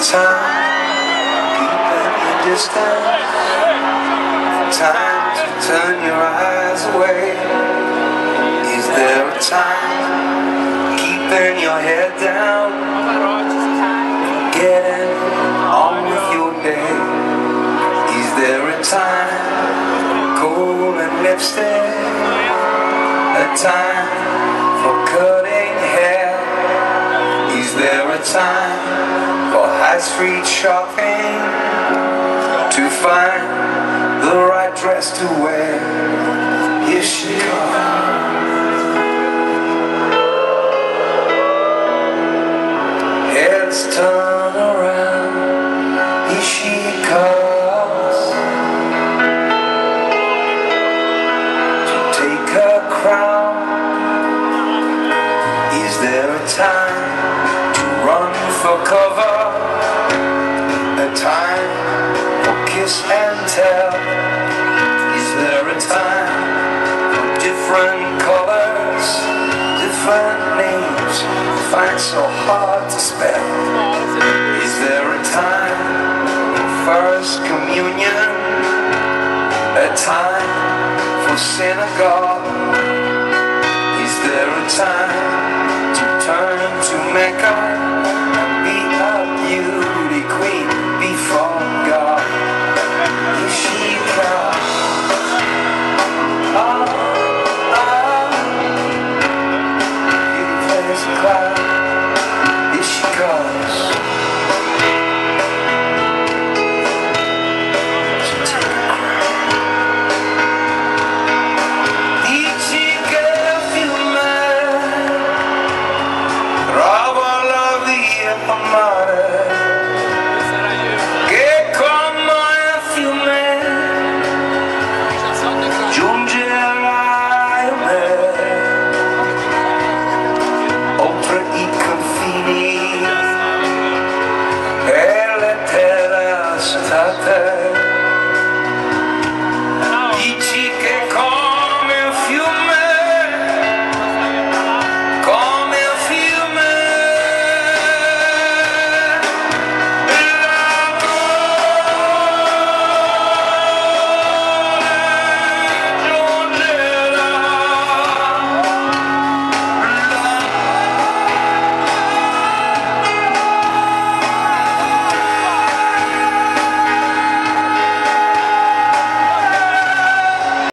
time keeping your distance? Time to turn your eyes away. Is there a time keeping your head down? Getting on with your day. Is there a time gold and lipstick? A time for cutting hair? Is there a time high street shopping? To find the right dress to wear? Here she comes. Heads turn around. Here she comes. To take her crown. Is there a time to run for cover? Time for kiss and tell? Is there a time for different colors, different names? Find so hard to spell. Is there a time for first communion? A time for synagogue? Is there a time to turn to Mecca? cry.